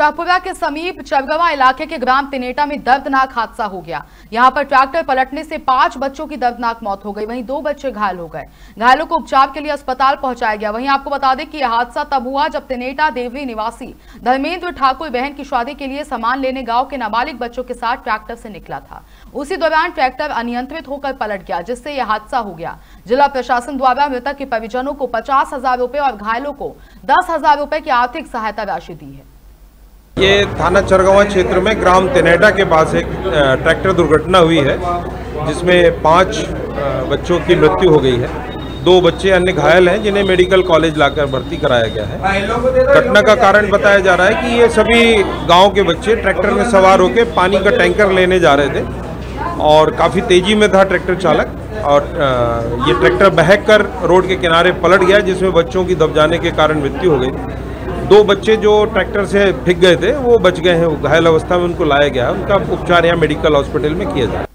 शाहपुरा के समीप चरगवा इलाके के ग्राम तिनेटा में दर्दनाक हादसा हो गया। यहाँ पर ट्रैक्टर पलटने से पाँच बच्चों की दर्दनाक मौत हो गई। वहीं दो बच्चे घायल हो गए। घायलों को उपचार के लिए अस्पताल पहुँचाया गया। वहीं आपको बता दें कि यह हादसा तब हुआ जब तिनेटा देवरी निवासी धर्मेंद्र ठाकुर बहन की शादी के लिए सामान लेने गाँव के नाबालिग बच्चों के साथ ट्रैक्टर से निकला था। उसी दौरान ट्रैक्टर अनियंत्रित होकर पलट गया, जिससे यह हादसा हो गया। जिला प्रशासन द्वारा मृतक के परिजनों को पचास हज़ार और घायलों को दस हज़ार रुपए की आर्थिक सहायता राशि दी है। ये थाना चरगवा क्षेत्र में ग्राम तेनेटा के पास एक ट्रैक्टर दुर्घटना हुई है, जिसमें पाँच बच्चों की मृत्यु हो गई है। दो बच्चे अन्य घायल हैं, जिन्हें मेडिकल कॉलेज लाकर भर्ती कराया गया है। घटना का कारण बताया जा रहा है कि ये सभी गाँव के बच्चे ट्रैक्टर में सवार होकर पानी का टैंकर लेने जा रहे थे, और काफ़ी तेज़ी में था ट्रैक्टर चालक, और ये ट्रैक्टर बहक कर रोड के किनारे पलट गया, जिसमें बच्चों की दब जाने के कारण मृत्यु हो गई। दो बच्चे जो ट्रैक्टर से फिक गए थे, वो बच गए हैं घायल अवस्था में उनको लाया गया उनका उपचार यहाँ मेडिकल हॉस्पिटल में किया जा रहा है।